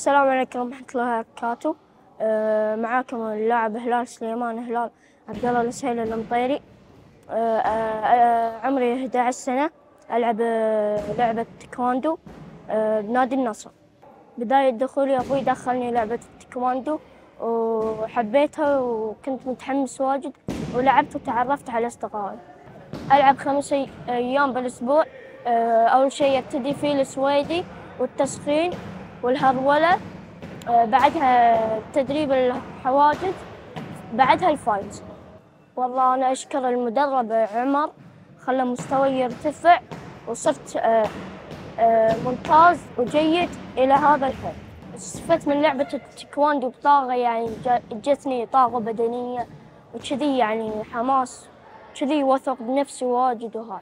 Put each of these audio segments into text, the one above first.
السلام عليكم ورحمة الله وبركاته. آه، معاكم اللاعب هلال سليمان هلال عبد الله السهيل المطيري. آه، آه، عمري 11 سنة ألعب آه، لعبة تايكوندو آه، بنادي النصر. بداية دخولي أبوي دخلني لعبة التايكوندو وحبيتها وكنت متحمس واجد ولعبت وتعرفت على أصدقائي. ألعب خمس أي- أيام بالأسبوع آه، أول شيء أبتدي فيه السويدي والتسخين والهرولة آه، بعدها تدريب الحواجز بعدها ال fight والله أنا أشكر المدرب عمر خلى مستواي يرتفع وصرت آه، آه، ممتاز وجيد إلى هذا الحد استفدت من لعبة التايكوندو بطاقة يعني جتني طاقة بدنية وكذي يعني حماس كذي وثق بنفسي واجد وهذا.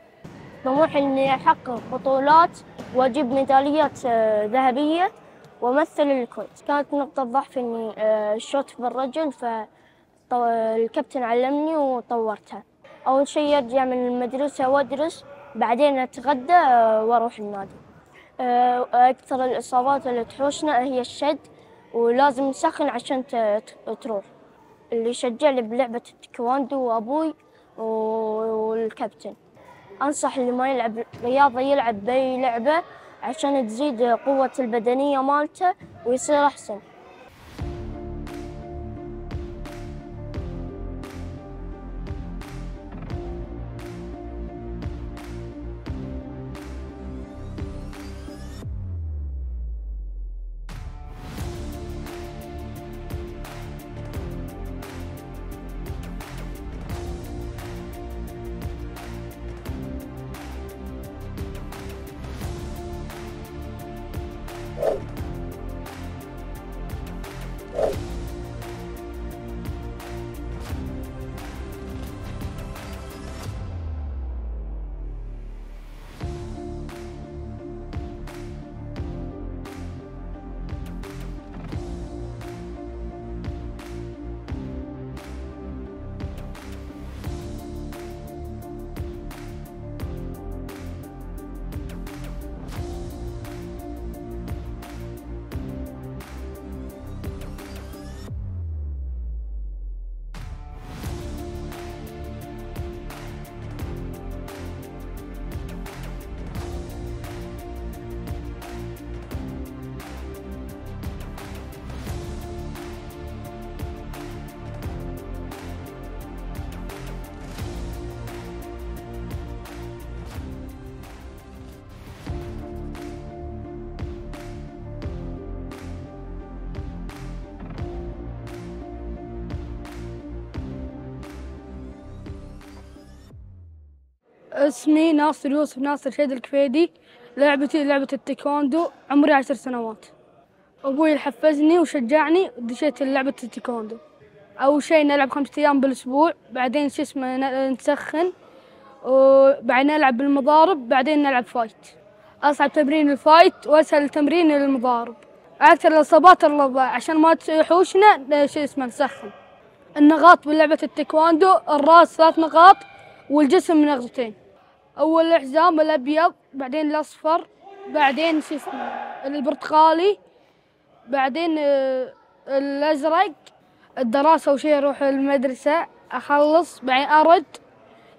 طموحي إني أحقق بطولات وأجيب ميداليات ذهبية. وأمثل الكويت. كانت نقطة ضعف إني آه، الشوت بالرجل فالكابتن علمني وطورتها. أول شيء أرجع من المدرسة وأدرس بعدين أتغدى آه، وأروح النادي. آه، أكثر الإصابات اللي تحوشنا هي الشد ولازم نسخن عشان تروح. اللي شجعني بلعبة التايكوندو أبوي و- والكابتن. أنصح اللي ما يلعب رياضة يلعب بأي لعبة عشان تزيد قوة البدنية مالته ويصير أحسن. اسمي ناصر يوسف ناصر شيد الكفيدي لعبتي لعبة التايكوندو عمري عشر سنوات. أبوي حفزني وشجعني ودشيت لعبة التايكوندو. أول شيء نلعب خمسة أيام بالأسبوع بعدين شو اسمه نسخن وبعدين نلعب بالمضارب بعدين نلعب fight أصعب تمرين ال fight وأسهل تمرين المضارب. أكثر الإصابات عشان ما تحوشنا شو اسمه نسخن. النقاط بلعبة التايكوندو الراس ثلاث نقاط والجسم نقطتين. أول الحزام الأبيض بعدين الأصفر بعدين شو اسمه البرتقالي بعدين آه، الأزرق الدراسة وشي أروح المدرسة أخلص بعدين أرد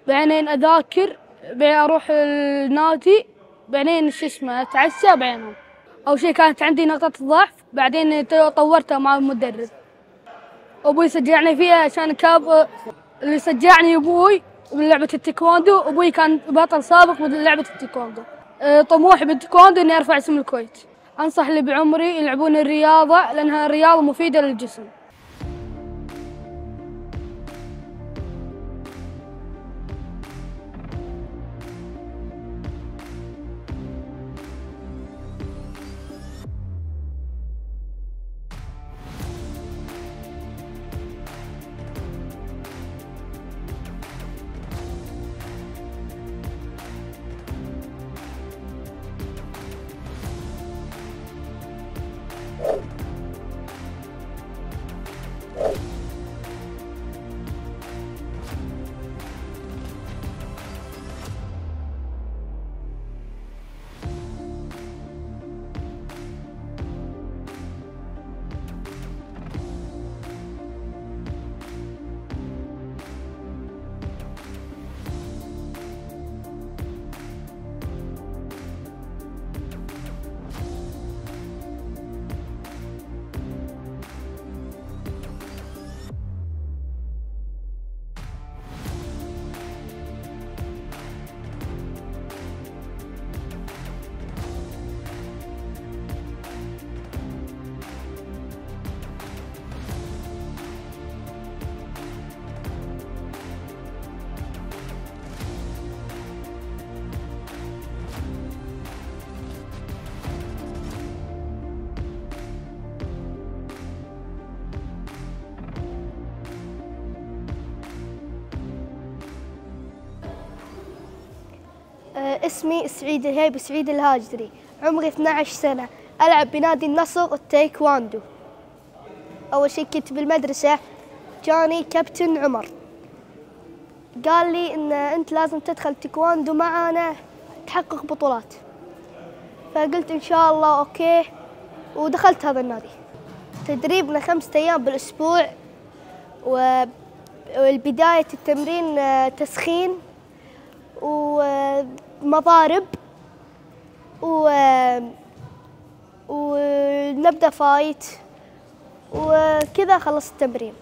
بعدين أذاكر بعدين أروح النادي بعدين شو اسمه أتعشى بعدين. أول شي كانت عندي نقطة ضعف بعدين طورتها مع المدرب أبوي شجعني فيها عشان كاب اللي شجعني أبوي بلعبة التايكوندو أبوي كان بطل سابق بلعبة التايكوندو. أه، طموحي بالتايكوندو إني أرفع اسم الكويت. أنصح اللي بعمري يلعبون الرياضة لأنها رياضة مفيدة للجسم. اسمي سعيد الهيب سعيد الهاجري. عمري 12 سنة. ألعب بنادي النصر التايكواندو. أول شيء كنت بالمدرسة جاني كابتن عمر. قال لي إن أنت لازم تدخل تايكواندو معانا تحقق بطولات. فقلت إن شاء الله okay ودخلت هذا النادي. تدريبنا خمسة أيام بالأسبوع و- والبداية التمرين آه، تسخين ومضارب و ونبدأ فايت وكذا خلص التمرين.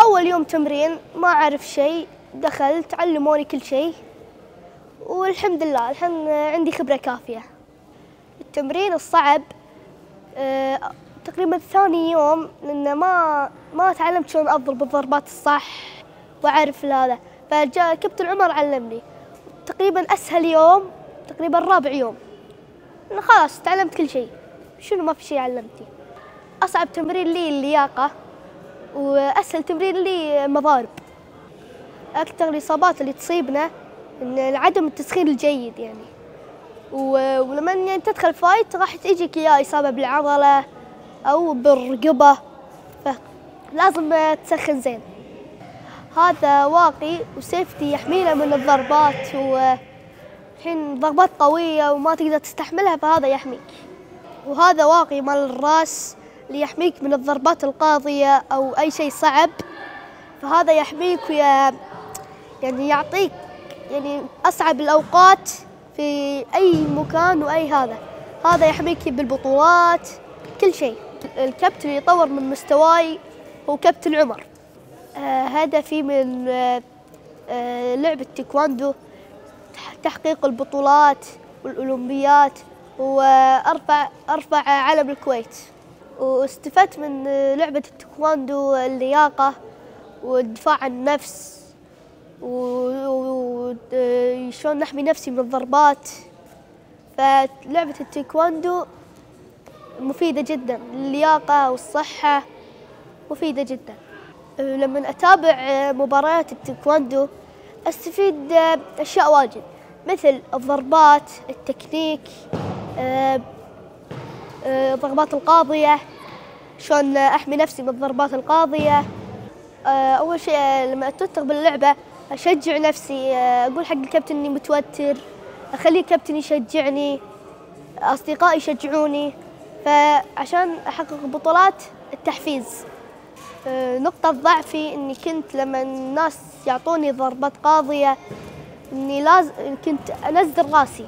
أول يوم تمرين ما أعرف شيء دخلت علموني كل شيء. والحمد لله الحين عندي خبرة كافية. التمرين الصعب آه، تقريبا ثاني يوم لأن ما ما تعلمت شلون أضرب الضربات الصح وأعرف هذا فجاء كابتن عمر علمني. تقريبا أسهل يوم تقريبا رابع يوم. أنا خلاص تعلمت كل شيء. شنو ما في شيء علمتي أصعب تمرين لي اللياقة وأسهل تمرين لي مضارب. أكثر الإصابات اللي تصيبنا إن عدم التسخين الجيد يعني. ولما يعني تدخل فايت راح تجيك يا إصابة بالعضلة أو بالرقبة. فلازم تسخن زين. هذا واقي وسيفتي يحمينا من الضربات والحين ضربات قوية وما تقدر تستحملها فهذا يحميك. وهذا واقي مال الراس اللي يحميك من الضربات القاضية أو أي شيء صعب. فهذا يحميك ويا يعني يعطيك يعني أصعب الأوقات في أي مكان وأي هذا. هذا يحميك بالبطولات كل شيء. الكابتن يطور من مستواي هو كابتن عمر. هدفي من آه، آه، لعبة تايكواندو تح- تحقيق البطولات والأولمبيات وأرفع أرفع علم الكويت. واستفدت من آه، لعبة التايكواندو اللياقة والدفاع عن النفس وشلون نحمي نفسي من الضربات. فلعبة التايكواندو مفيدة جدا للياقة والصحة مفيدة جدا. لما أتابع مباريات التايكواندو أستفيد أشياء واجد مثل الضربات التكنيك آه، آه، الضربات القاضية. شلون أحمي نفسي من الضربات القاضية. آه، أول شيء آه، لما أتوتر باللعبة أشجع نفسي آه، أقول حق الكابتن إني متوتر أخلي الكابتن يشجعني أصدقائي يشجعوني. فعشان أحقق بطولات التحفيز. آه، نقطة ضعفي إني كنت لما الناس يعطوني ضربات قاضية إني لازم كنت أنزل راسي.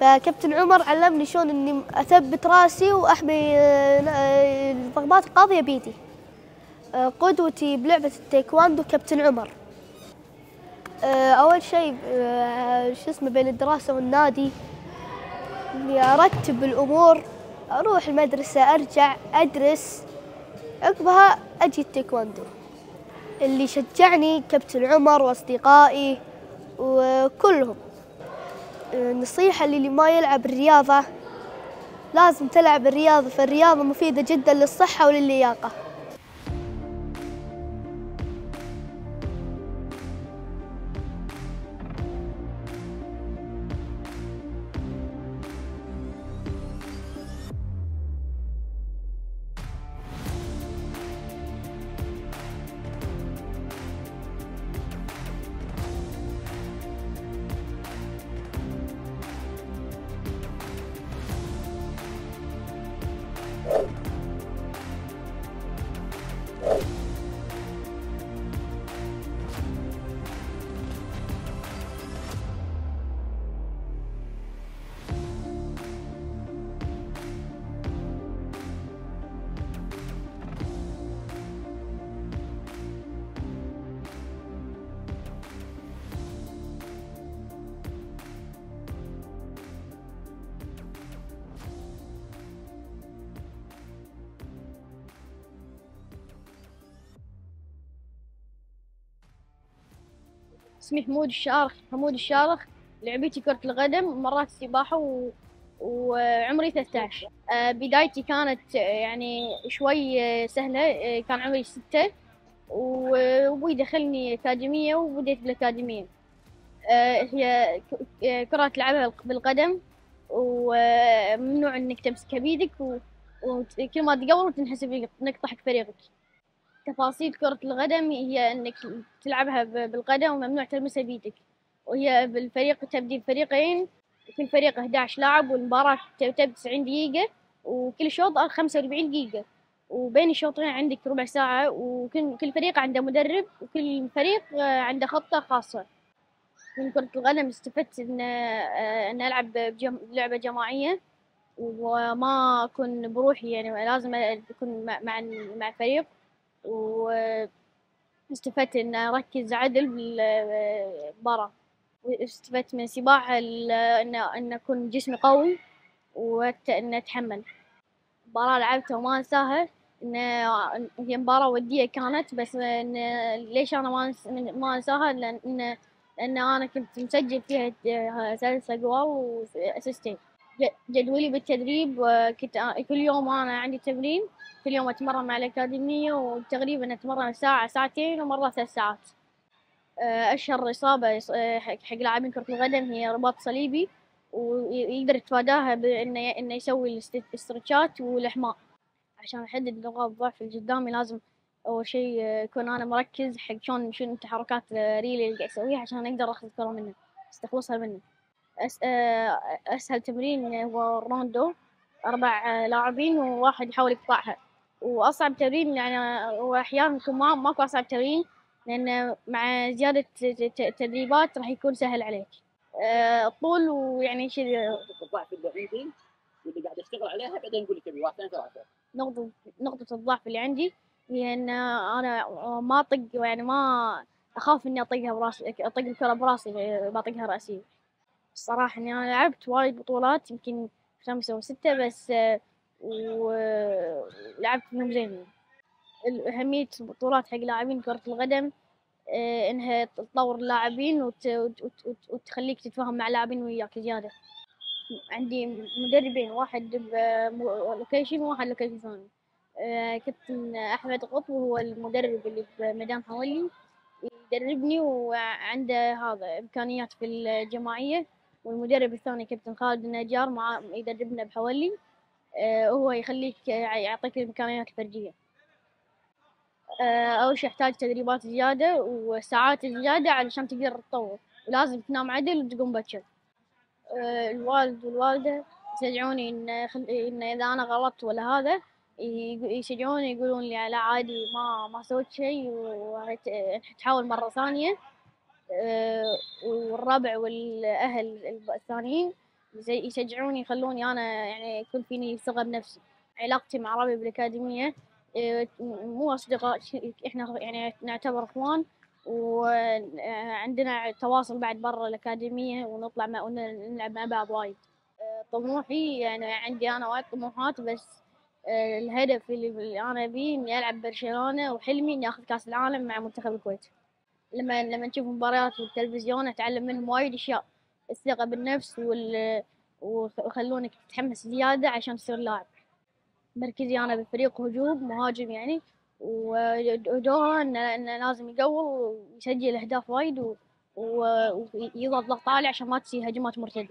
فكابتن عمر علمني شلون إني أثبت راسي وأحمي آه، آه، الضربات القاضية بيدي. آه، قدوتي بلعبة التايكواندو كابتن عمر. آه، أول شيء آه، شو اسمه بين الدراسة والنادي إني أرتب الأمور أروح المدرسة أرجع أدرس. عقبها أجي التايكواندو اللي شجعني كابتن عمر وأصدقائي وكلهم. النصيحة اللي ما يلعب الرياضة لازم تلعب الرياضة فالرياضة مفيدة جدا للصحة وللياقة اسمي حمود الشارخ. حمود الشارخ لعبتي كرة القدم مرات السباحة و... وعمري 13 آه، بدايتي كانت آه، يعني شوي آه، سهلة كان عمري ستة. وأبوي دخلني أكاديمية وبديت بالأكاديمية. هي كرة تلعبها بالقدم. وممنوع إنك تمسكها بيدك وكل ما تقور تنحسب نقطة حق فريقك. تفاصيل كرة القدم هي إنك تلعبها بالقدم وممنوع تلمسها بيدك وهي بالفريق تبدي فريقين كل فريق 11 لاعب والمباراة تبدأ 90 دقيقة وكل شوط 45 دقيقة. وبين الشوطين عندك ربع ساعة وكل كل فريق عنده مدرب وكل فريق آه، عنده خطة خاصة. من كرة القدم استفدت إن آه، إن ألعب بجم... لعبة جماعية. وما أكون بروحي يعني لازم أكون مع مع مع فريق. واستفدت إن أركز عدل بالمباراة. واستفدت من السباحة ال- إن إن أكون جسمي قوي وإن أتحمل. مباراة لعبتها وما أنساها إن هي مباراة ودية كانت بس إن ليش أنا ما ما أنساها؟ لأن إن لأن أنا كنت مسجل فيها ثلاث أجوال وأسيستين. جدولي بالتدريب آه، كنت أ- كل يوم أنا عندي تمرين كل يوم أتمرن مع الأكاديمية وتقريبا أتمرن ساعة ساعتين ومرة ثلاث ساعات آه، أشهر إصابة آه، حق لاعبين كرة القدم هي رباط صليبي ويقدر يتفاداها بإنه إنه يسوي الاست- الاسترتشات والإحماء عشان أحدد نقاط ضعف اللي قدامي لازم أول شي آه، أكون أنا مركز حق شلون شنو التحركات آه، ريلي اللي قاعد أسويها عشان أقدر أخذ الكرة منه أستخلصها منه. آه، أسهل تمرين هو روندو أربع آه، لاعبين وواحد يحاول يقطعها. وأصعب تمرين يعني وأحيانا يكون ما ماكو أصعب تمرين لأن مع زيادة التدريبات راح يكون سهل عليك. آه، الطول ويعني شي نقطة الضعف اللي عندي واللي قاعد أشتغل عليها بعدين نقول لك أبي واحد اثنين ثلاثة. نقطة نقطة الضعف اللي عندي هي إن أنا ما أطق يعني ما أخاف إني أطقها براسي أطق الكرة براسي بطقها رأسية الصراحة إني أنا لعبت وايد بطولات يمكن خمسة أو ستة بس ولعبت فيهم زين. أهمية البطولات حق لاعبين كرة القدم آه، إنها تطور اللاعبين وت... وت... وت... وتخليك تتفاهم مع لاعبين وياك زيادة. عندي مدربين واحد ب location وواحد location ثاني. آه، كابتن أحمد قطب وهو المدرب اللي بميدان حولي يدربني وعنده هذا إمكانيات في الجماعية. والمدرب الثاني كابتن خالد النجار مع يدربنا بحولي آه، هو يخليك يعطيك الإمكانيات الفردية. آه، أول شي يحتاج تدريبات زيادة وساعات زيادة علشان تقدر تطور. ولازم تنام عدل وتقوم بكر. آه، الوالد والوالدة يشجعوني إن خل... إن إذا أنا غلطت ولا هذا يشجعوني يقولون لي لا عادي ما ما سويت شيء وتحاول مرة ثانية. آه، والربع والأهل الب- الثانيين يشجعوني يخلوني أنا يعني يكون فيني ثقة بنفسي. علاقتي مع ربعي بالأكاديمية آه، مو أصدقاء ش- إحنا يعني نعتبر إخوان وعندنا تواصل بعد برا الأكاديمية ونطلع مع ونلعب مع بعض وايد. آه، طموحي يعني عندي أنا وايد طموحات بس آه، الهدف اللي أنا أبيه إني ألعب برشلونة وحلمي إني آخذ كأس العالم مع منتخب الكويت. لما لما نشوف مباريات في التلفزيون أتعلم منهم وايد أشياء الثقة بالنفس وال ويخلونك تتحمس زيادة عشان تصير لاعب. مركزي أنا بفريق هجوم مهاجم يعني ودورة إنه إنه لازم يقول ويسجل أهداف وايد و- ويضغط ضغط عالي عشان ما تصير هجمات مرتدة.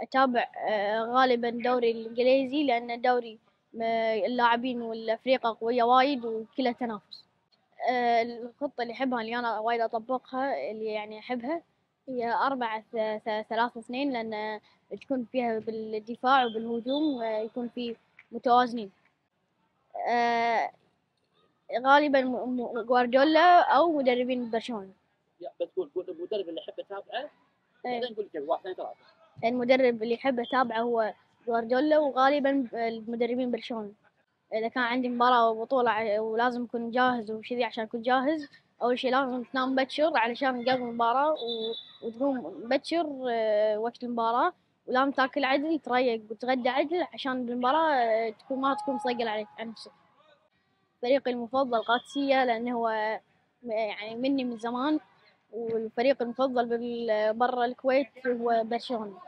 أتابع آه، غالبا الدوري الإنجليزي لأن الدوري آه، اللاعبين والأفريقيا قوية وايد وكلها تنافس. الخطة اللي أحبها اللي أنا وايد أطبقها اللي يعني أحبها هي أربعة ثلاثة اثنين لأن تكون فيها بالدفاع وبالهجوم آه، يكون في متوازنين. آه، غالبا جوارديولا أو مدربين برشلونة. بتقول قول المدرب اللي احب اتابعه إيه. بعدين ابي واحد اثنين ثلاثة. المدرب اللي أحب أتابعه هو جوارديولا وغالبا المدربين برشلونة. إذا كان عندي مباراة أو بطولة ع- ولازم أكون جاهز وكذي عشان أكون جاهز أول شي لازم تنام بكر علشان قبل المباراة و... وتقوم بكر آه، وقت المباراة. ولازم تاكل عدل تريق وتغدى عدل عشان المباراة آه، تكون ما تكون مثقل عليك عن نفسك. فريقي المفضل قادسية لأنه هو م- يعني مني من زمان. والفريق المفضل برا الكويت هو برشلونة.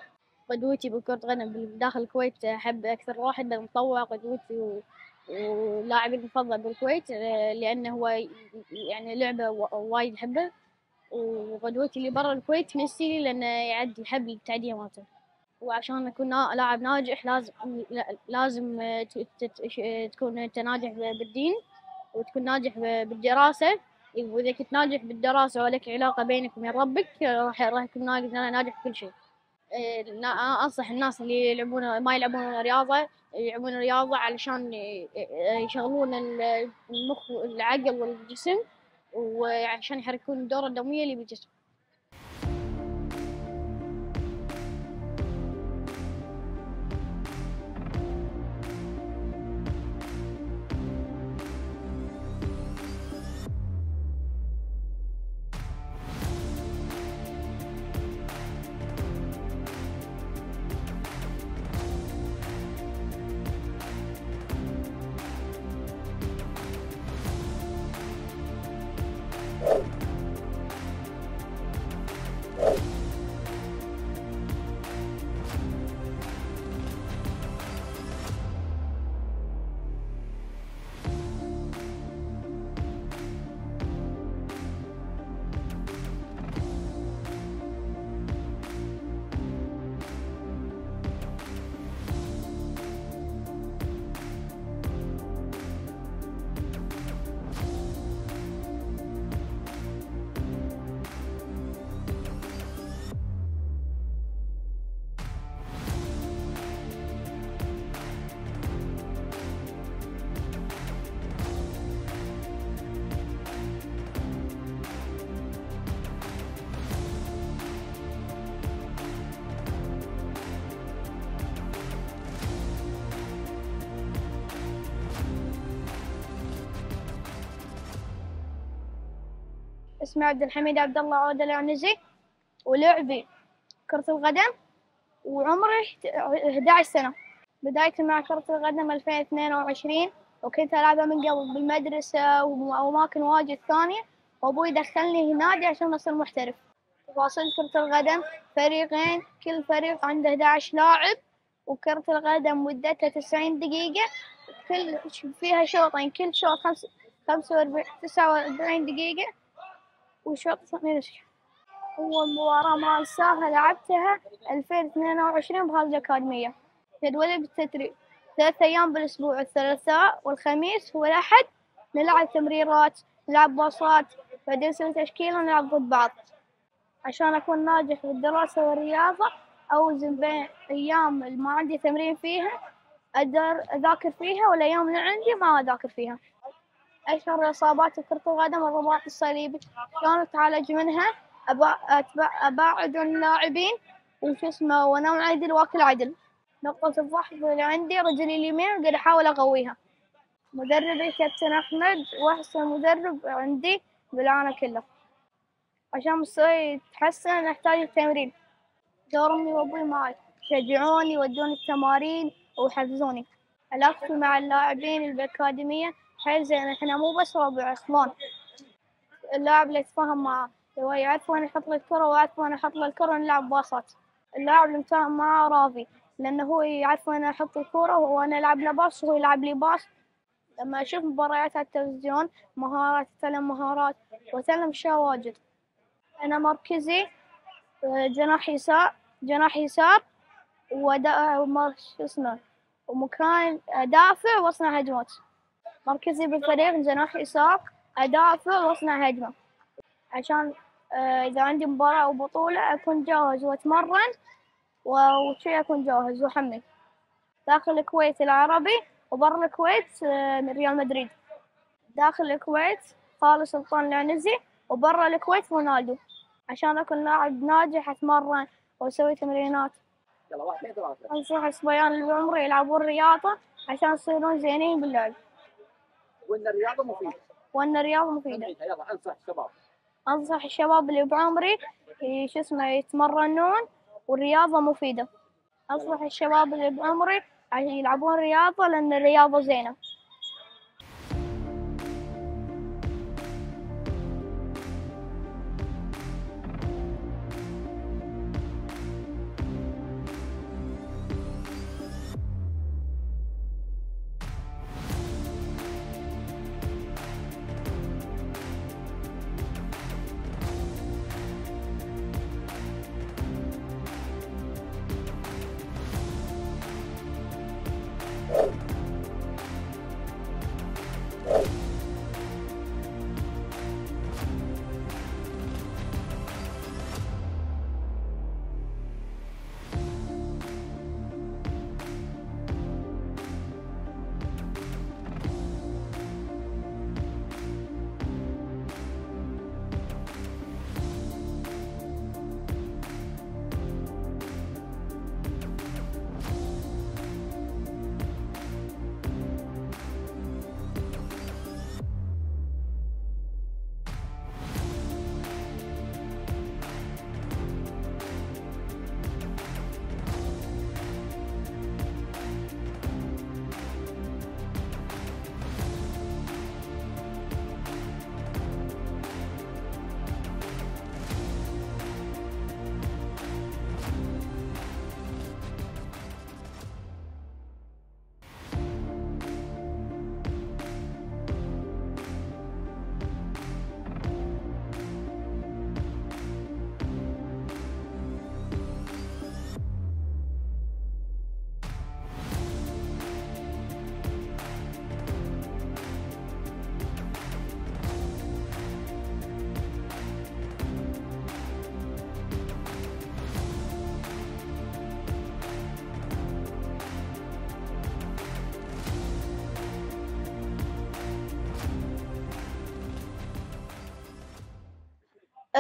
قدوتي بكرة قدم داخل الكويت أحب أكثر واحد المطوع قدوتي و... ولاعبي المفضل بالكويت آه، لأنه هو يعني لعبة وا- وايد أحبه. وغدوتي اللي برا الكويت ميسي لأنه يعدي الحبل التعدية مالته. وعشان أكون لاعب ناجح لازم لا- لازم آه، تكون أنت ناجح بالدين وتكون ناجح بالدراسة. وإذا كنت ناجح بالدراسة ولك علاقة بينك وبين ربك راح راح تكون نا- ناجح في كل شيء. إيه، أنصح الناس اللي يلعبون ما يلعبون رياضة يلعبون رياضة علشان ي- يشغلون ال- المخ والعقل والجسم وعشان يحركون الدورة الدموية اللي بالجسم. you اسمي عبد الحميد عبد الله عودة العنزي ولعبي كرة القدم وعمري 11 سنة. بدايتي مع كرة القدم 2022 وكنت ألعبها من قبل بالمدرسة وأماكن واجد ثانية وأبوي دخلني نادي عشان أصير محترف. تفاصيل كرة القدم فريقين كل فريق عنده 11 لاعب وكرة القدم مدتها 90 دقيقة. كل فيها شوطين كل شوط خمس خمسة وأربعين تسعة وأربعين دقيقة. وشوط أول مباراة الساحة لعبتها 2022 بهذه الأكاديمية جدولي بالتدريب. ثلاثة أيام بالأسبوع الثلاثاء والخميس والأحد نلعب تمريرات نلعب باصات بعدين نسوي تشكيلة ونلعب ضد بعض. عشان أكون ناجح بالدراسة والرياضة أوزن بين أيام اللي ما عندي تمرين فيها أقدر أذاكر فيها والأيام اللي عندي ما أذاكر فيها. أشهر الإصابات كرة القدم الرباط الصليبي شلون أتعالج منها أباعد اللاعبين. وش اسمه وأنام عدل وأكل عدل. نقطة الضعف اللي عندي رجلي اليمين قاعد أحاول أقويها. مدربي كابتن أحمد وأحسن مدرب عندي بالعالم كله. عشان مستواي يتحسن نحتاج التمرين. دور أمي وأبوي معي. يشجعوني يودوني التمارين ويحفزوني علاقتي مع اللاعبين اللي بالأكاديمية حيل زين. إحنا مو بس ربع اخوان اللاعب اللي يتفاهم معاه هو يعرف وين يحط له الكرة ويعرف وين يحط له الكرة ونلعب باصات اللاعب اللي متفاهم معاه راضي. لأنه هو يعرف وين أحط الكرة وأنا ألعب له باص وهو يلعب لي باص لما أشوف مباريات على التلفزيون مهارات أتعلم مهارات وأتعلم أشياء واجد. أنا مركزي جناح يسار جناح يسار ودا شو اسمه ومكان دافع وأصنع هجمات. مركزي بالفريق جناح يسار أدافع وأصنع هجمة. عشان آه، إذا عندي مباراة أو بطولة أكون جاهز وأتمرن وشي أكون جاهز وأحمل. داخل الكويت العربي وبرا الكويت آه، ريال مدريد. داخل الكويت خالد سلطان العنزي وبرا الكويت رونالدو. عشان أكون لاعب ناجح أتمرن وأسوي تمرينات. يلا واحد اثنين ثلاثة. أنصح الصبيان اللي بعمري يلعبون رياضة عشان يصيرون زينين باللعب. وإن الرياضة مفيدة. وأن الرياضة مفيدة. نعيدها يلا أنصح الشباب. أنصح الشباب اللي بعمري ي- شو اسمه يتمرنون والرياضة مفيدة. أنصح الشباب اللي بعمري عشان يلعبون رياضة لأن الرياضة زينة.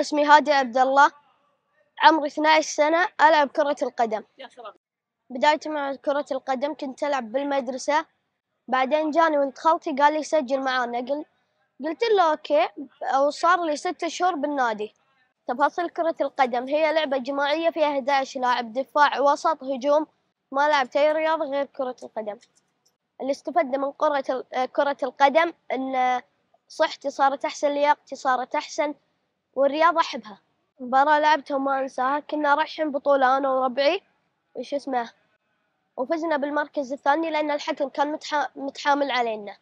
اسمي هادي عبد الله عمري 12 سنة ألعب كرة القدم. بدايتي مع كرة القدم كنت ألعب بالمدرسة. بعدين جاني ولد خالتي قال لي سجل معانا. قل قلت له أوكي وصار لي ست شهور بالنادي. تفاصيل كرة القدم هي لعبة جماعية فيها 11 لاعب دفاع وسط هجوم. ما لعبت أي رياضة غير كرة القدم. اللي استفدنا من كرة كرة القدم إن صحتي صارت أحسن لياقتي صارت أحسن. والرياضة أحبها. مباراة لعبتها وما أنساها. كنا رايحين بطولة أنا وربعي وش اسمه وفزنا بالمركز الثاني لأن الحكم كان متح... متحامل علينا.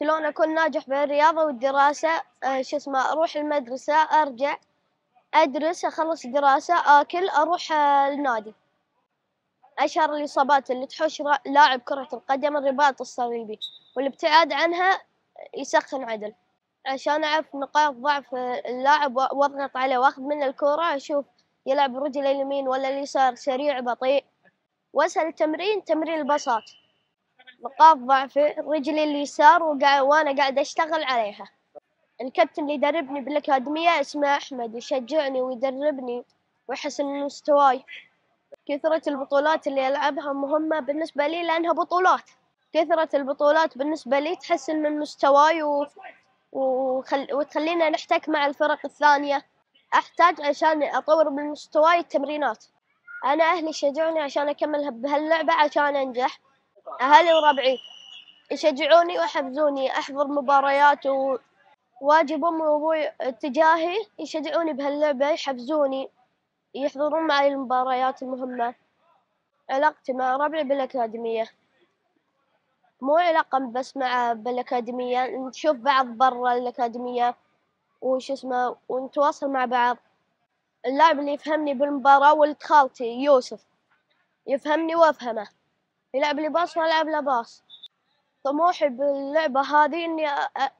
شلون أكون ناجح بالرياضة والدراسة؟ آه شو اسمه أروح المدرسة أرجع أدرس أخلص دراسة آكل أروح آه النادي. أشهر الإصابات اللي تحوش لاعب كرة القدم الرباط الصليبي والابتعاد عنها يسخن عدل. عشان أعرف نقاط ضعف اللاعب وأضغط عليه وأخذ منه الكرة أشوف يلعب رجله اليمين ولا اليسار سريع بطيء. وأسهل التمرين تمرين البساط نقاط ضعفي رجلي اليسار وأنا قاعد أشتغل عليها. الكابتن اللي يدربني بالأكاديمية اسمه أحمد يشجعني ويدربني ويحسن من مستواي. كثرة البطولات اللي ألعبها مهمة بالنسبة لي لأنها بطولات. كثرة البطولات بالنسبة لي تحسن من مستواي و... وخل... وتخلينا نحتك مع الفرق الثانية. أحتاج عشان أطور من مستواي التمرينات. أنا أهلي شجعوني عشان أكمل بهاللعبة عشان أنجح. أهلي وربعي يشجعوني ويحفزوني. أحضر مباريات و... واجب أمي وأبوي تجاهي يشجعوني بهاللعبة يحفزوني يحضرون معي المباريات المهمة. علاقتي مع ربعي بالأكاديمية. مو علاقة بس مع بالأكاديمية نشوف بعض برا الأكاديمية وش اسمه ونتواصل مع بعض. اللاعب اللي يفهمني بالمباراة ولد خالتي يوسف. يفهمني وأفهمه. يلعب لي باص وألعب له باص. طموحي باللعبة هذه إني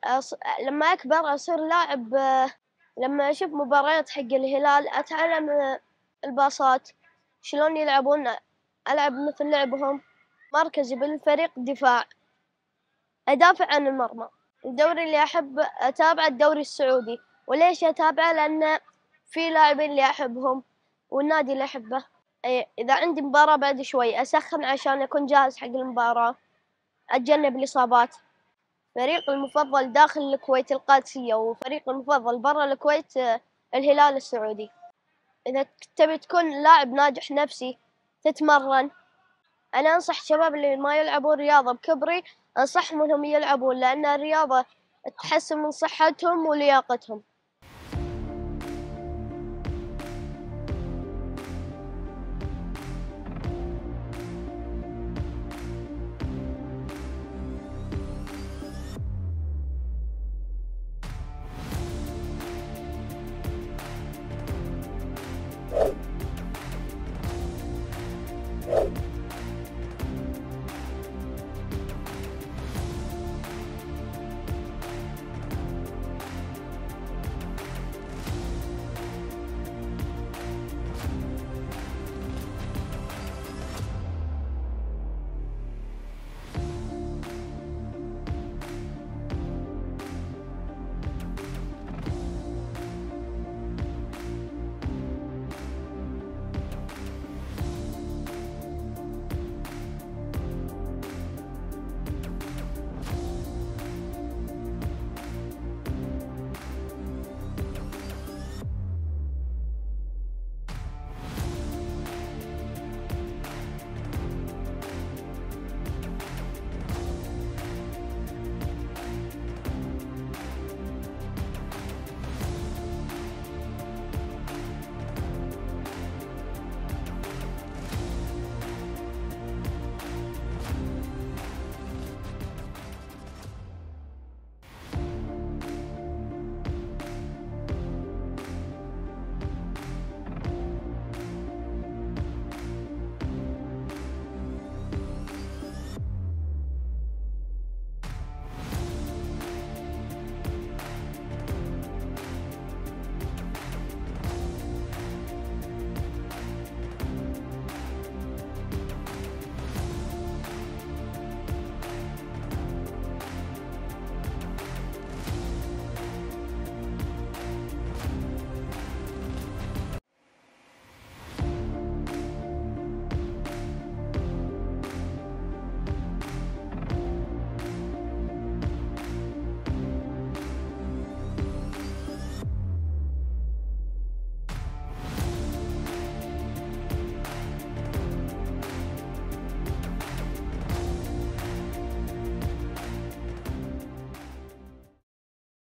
أص... لما أكبر أصير لاعب لما أشوف مباريات حق الهلال أتعلم الباصات شلون يلعبون ألعب مثل لعبهم. مركزي بالفريق دفاع. أدافع عن المرمى. الدوري اللي أحب أتابعه الدوري السعودي. وليش أتابعه؟ لأن في لاعبين اللي أحبهم والنادي اللي أحبه. إيه، إذا عندي مباراة بعد شوي أسخن عشان أكون جاهز حق المباراة. أتجنب الإصابات. فريق المفضل داخل الكويت القادسية وفريق المفضل برا الكويت آه، الهلال السعودي. إذا تبي تكون لاعب ناجح نفسي تتمرن. أنا أنصح الشباب اللي ما يلعبون رياضة بكبري أنصحهم إنهم يلعبون لأن الرياضة تحسن من صحتهم ولياقتهم.